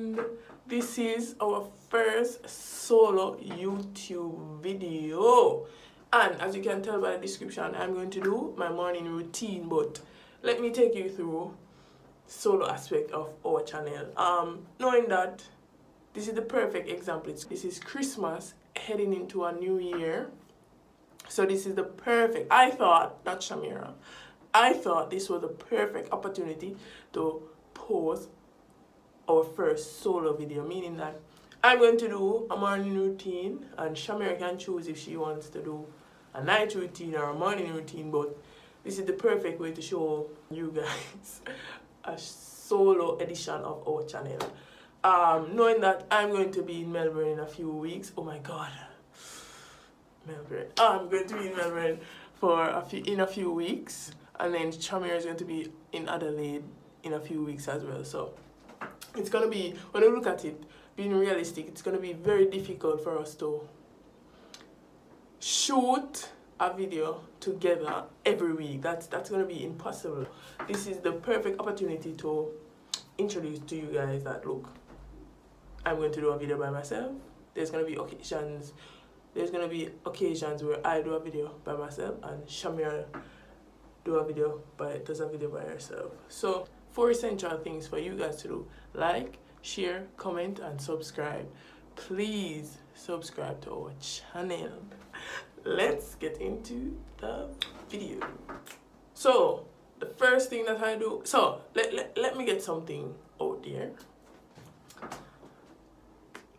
and this is our first solo YouTube video. And as you can tell by the description, I'm going to do my morning routine, but let me take you through solo aspect of our channel. Um, knowing that this is the perfect example. This is Christmas heading into a new year. So this is the perfect, I thought, not Shamera, I thought this was a perfect opportunity to post our first solo video, meaning that I'm going to do a morning routine and Shamera can choose if she wants to do a night routine or a morning routine, but this is the perfect way to show you guys a solo edition of our channel. Um, knowing that I'm going to be in Melbourne in a few weeks, oh my god, Melbourne, I'm going to be in Melbourne for a few, in a few weeks and then Shamera is going to be in Adelaide in a few weeks as well. So it's going to be, when you look at it, being realistic, it's going to be very difficult for us to shoot a video together every week. That's, that's going to be impossible. This is the perfect opportunity to introduce to you guys that, look, I'm going to do a video by myself. There's going to be occasions, there's to be occasions where I do a video by myself and Shamera do a video by does a video by herself so four essential things for you guys to do. Like share comment and subscribe. Please subscribe to our channel. Let's get into the video. So the first thing that i do so let, let, let me get something out there.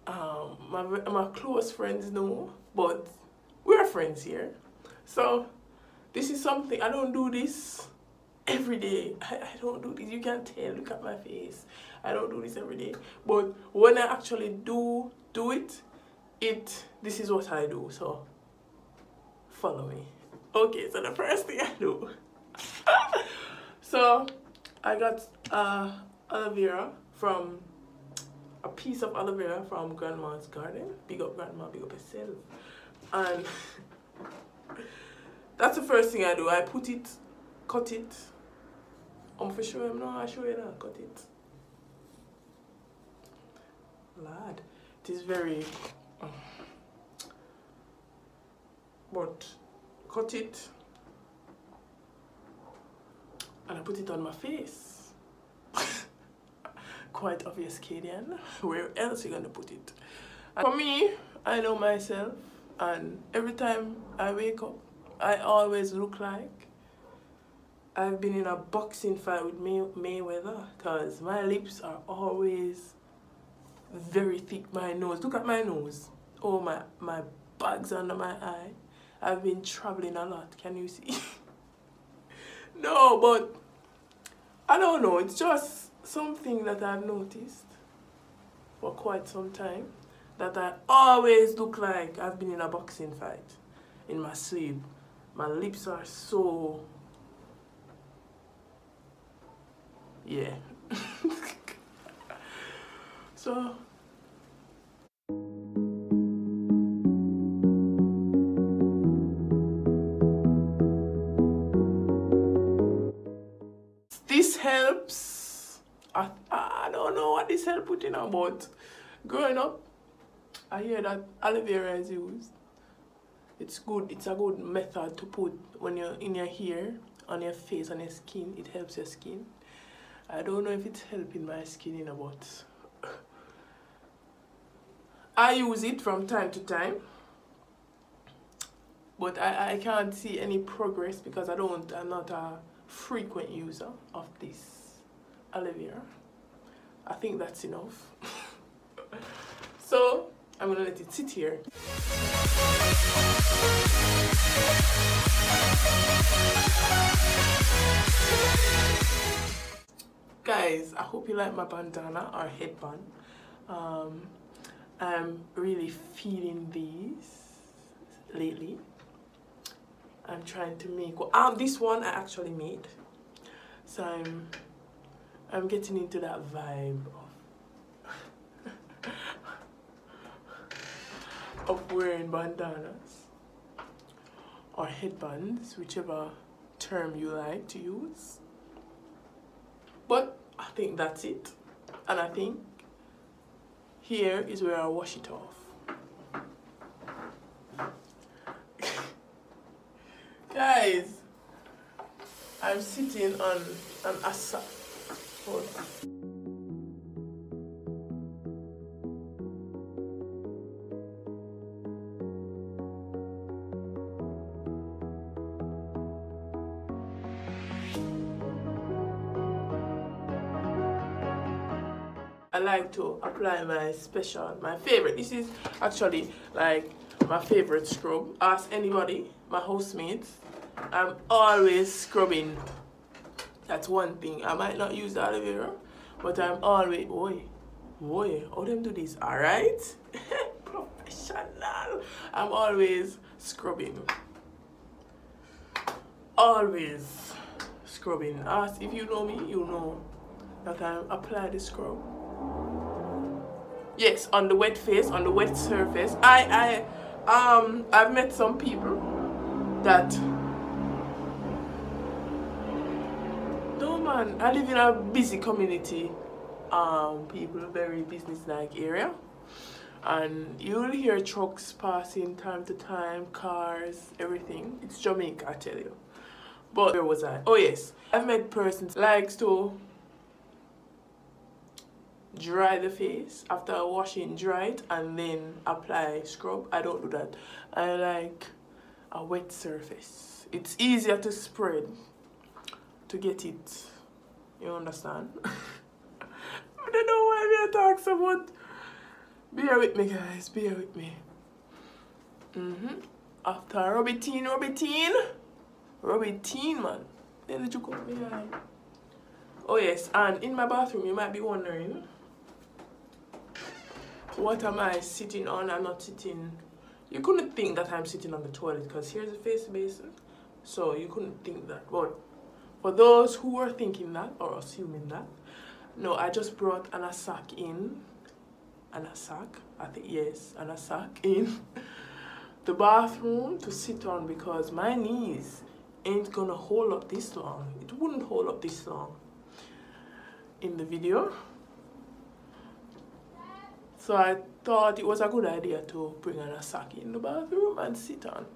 Um my, my close friends know but we're friends here. So this is something, I don't do this every day. I, I don't do this. You can tell, look at my face. I don't do this every day. But when I actually do do it, it this is what I do. So follow me. Okay, so the first thing I do. so I got uh, aloe vera from a piece of aloe vera from grandma's garden. Big up grandma, big up yourself. And that's the first thing I do. I put it, cut it. I'm for sure, I'm not show you cut it. Lad, it is very, um, but cut it and I put it on my face. Quite obvious, Kadian. Where else you gonna put it? And for me, I know myself and every time I wake up, I always look like I've been in a boxing fight with May Mayweather because my lips are always very thick. My nose, look at my nose. Oh, my, my bags under my eye. I've been traveling a lot, can you see? no, but I don't know. It's just something that I've noticed for quite some time that I always look like I've been in a boxing fight in my sleep my lips are so yeah. So. This helps. I, I don't know what this help putting on but growing up I hear that aloe vera is used. It's good it's a good method to put when you're in your hair on your face on your skin. It helps your skin I don't know if it's helping my skin in a but I use it from time to time but I, I can't see any progress because I don't I'm not a frequent user of this aloe vera. I think that's enough. So I'm gonna let it sit here Guys, I hope you like my bandana or headband. Um, I'm really feeling these lately. I'm trying to make well, um this one I actually made. So I'm I'm getting into that vibe of of wearing bandanas or headbands, whichever term you like to use. But I think that's it. And I think here is where I wash it off. Guys I'm sitting on an asa I like to apply my special, my favorite. This is actually like my favorite scrub. Ask anybody, my housemates. I'm always scrubbing. That's one thing. I might not use aloe vera, but I'm always, boy, boy, how them do this, all right? Professional. I'm always scrubbing. Always scrubbing. Ask if you know me, you know that I apply the scrub yes on the wet face on the wet surface. I I um I've met some people that no man I live in a busy community um people very business like area. And you'll hear trucks passing time to time cars everything. It's Jamaica I tell you. But where was I? Oh yes. I've met persons likes to dry the face. After washing dry it and then apply scrub. I don't do that. I like a wet surface. It's easier to spread to get it. You understand? I don't know why we are talking so much. Bear with me guys. Bear with me. Mm-hmm. After Robitin, Robitin, Robitin, man. Then did you come behind oh yes. And in my bathroom you might be wondering what am I sitting on? I'm not sitting. You couldn't think that I'm sitting on the toilet because here's a face basin. So you couldn't think that. But for those who were thinking that or assuming that, no, I just brought an asak in. An asak? I think, yes, an asak in the bathroom to sit on because my knees ain't gonna hold up this long. It wouldn't hold up this long in the video. So I thought it was a good idea to bring an asaki in the bathroom and sit on.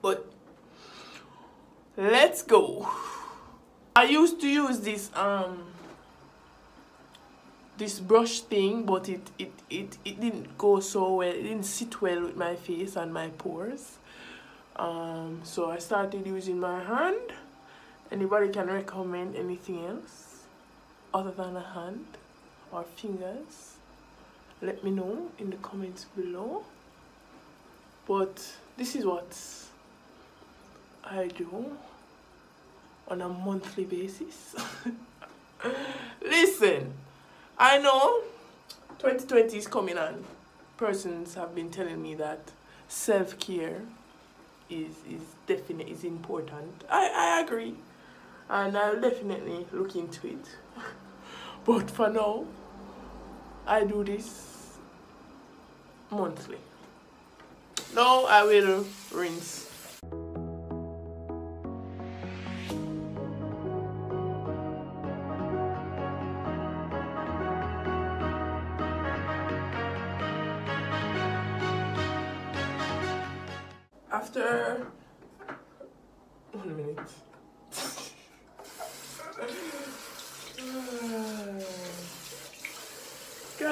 But let's go. I used to use this um this brush thing but it, it, it, it didn't go so well, it didn't sit well with my face and my pores. Um, so I started using my hand. Anybody can recommend anything else other than a hand or fingers? Let me know in the comments below. But this is what I do on a monthly basis. Listen I know 2020 is coming on persons have been telling me that self-care is is definite is important. I, I agree. And I'll definitely look into it. But for now I do this monthly. Now I will rinse.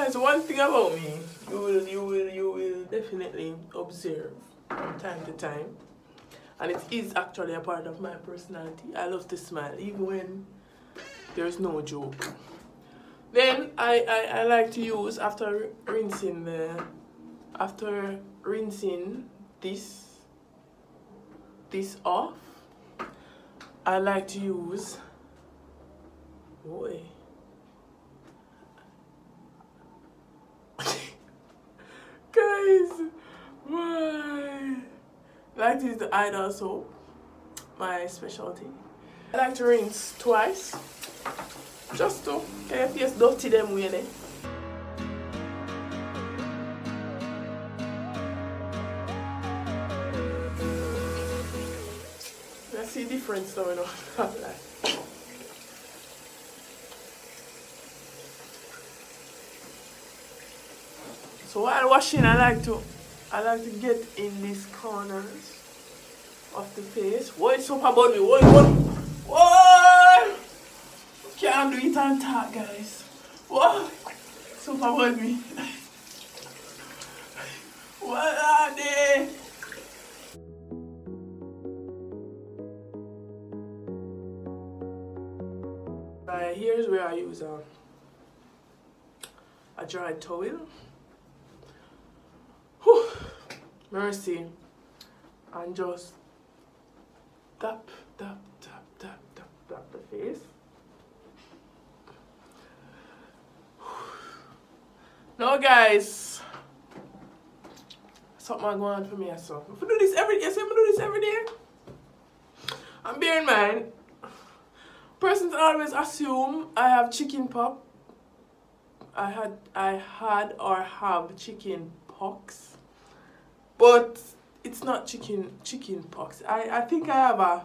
Guys, one thing about me, you will, you will, you will definitely observe from time to time. And it is actually a part of my personality. I love to smile, even when there's no joke. Then I, I, I like to use, after rinsing the, after rinsing this, this off, I like to use, boy, like the idol soap, my specialty. I like to rinse twice, just to get your dirty them really. Eh? I see difference though, you know. so while washing, I like to, I like to get in these corners of the face. What is so about me? What? What? What? Can't do it on top, guys. What? So about me. What are they? Right, here's where I use a, a dry towel. Whew. Mercy. And just tap, tap, tap, tap, tap, tap the face. No, guys. Something going on for me, so. If I do this every day, I say I do this every day. And bear in mind, persons always assume I have chicken pox. I had, I had or have chicken pox, but it's not chicken chicken pox. I, I think I have a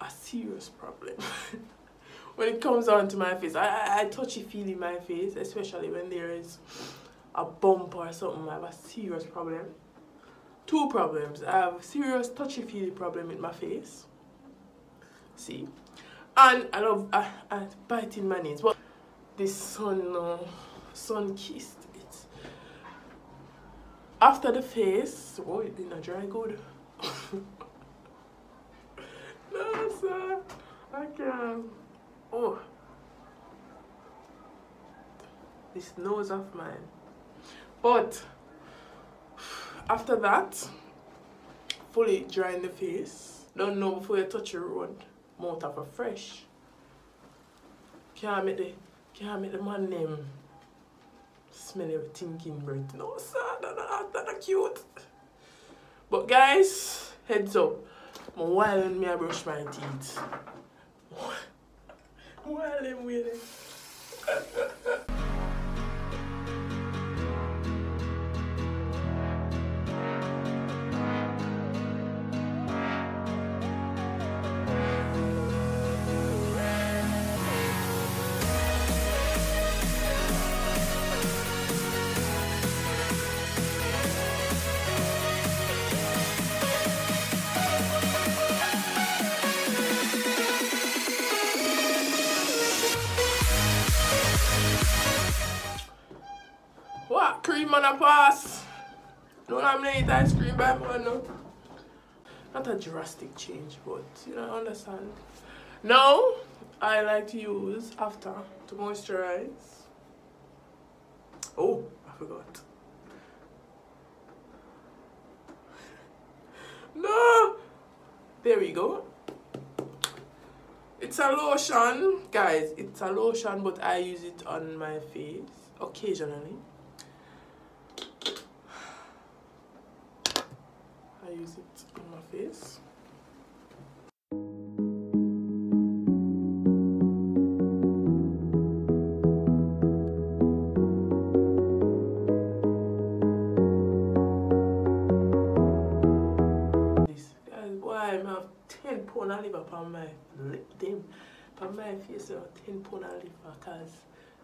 a serious problem when it comes down to my face. I, I, I touchy feely my face, especially when there is a bump or something. I have a serious problem. Two problems. I have a serious touchy feely problem with my face. See, and I love I, I biting my nails. But this sun uh, sun kissed after the face. Oh, it didn't dry good. no, sir, I can't. Oh, this nose of mine. But after that, fully drying the face. Don't know before you touch your road, mouth of a fresh. Can't make the can't make the man name smell everything in breath. No, sir, no, no, that's not cute. But guys, heads up. Mwen walen mi a brush my teeth. Mwen walen wile. Pass? Don't have any ice cream by. Not a drastic change, but you know, understand. Now, I like to use after to moisturize. Oh, I forgot. No! There we go. It's a lotion, guys. It's a lotion, but I use it on my face occasionally. I use it on my face. This guys, why I have 10 pound upon my lip them. Upon my face, I have 10 pound of liver because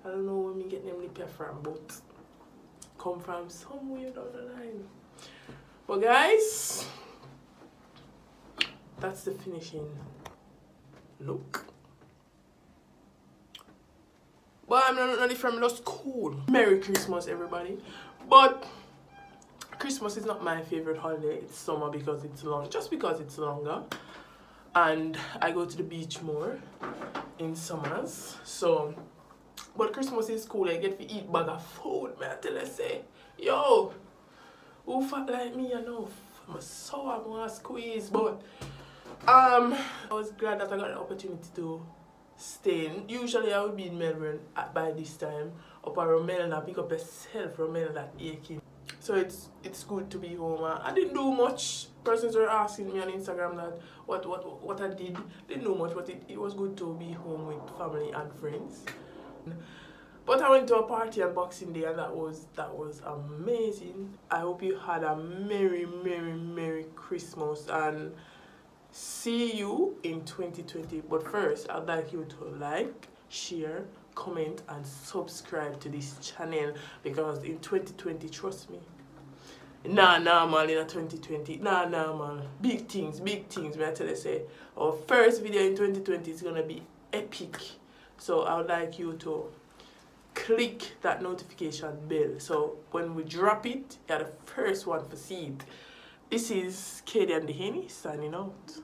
I don't know where me get them lip from, but come from somewhere down the line. But guys, that's the finishing look. But I'm not only from just cool. Merry Christmas, everybody. But Christmas is not my favorite holiday. It's summer because it's long, just because it's longer. And I go to the beach more in summers. So, but Christmas is cool. I get to eat bag of food, man. Till I say, yo, who fat like me enough? I'm sour, I'm gonna squeeze, but um, I was glad that I got an opportunity to stay. in. Usually I would be in Melbourne at, by this time, up at Romelna, pick up yourself, Romelna aching. So it's it's good to be home. I didn't do much. Persons were asking me on Instagram that what what what I did. Didn't do much, but it, it was good to be home with family and friends. But I went to a party on Boxing Day and that was that was amazing. I hope you had a merry, merry, merry Christmas and see you in 2020. But first, I'd like you to like, share, comment and subscribe to this channel because in 2020 trust me nah nah man in 2020 nah nah man big things big things may I tell you say our first video in 2020 is gonna be epic so I would like you to click that notification bell. So when we drop it you're the first one to see it. This is Kadie and Dehaney signing out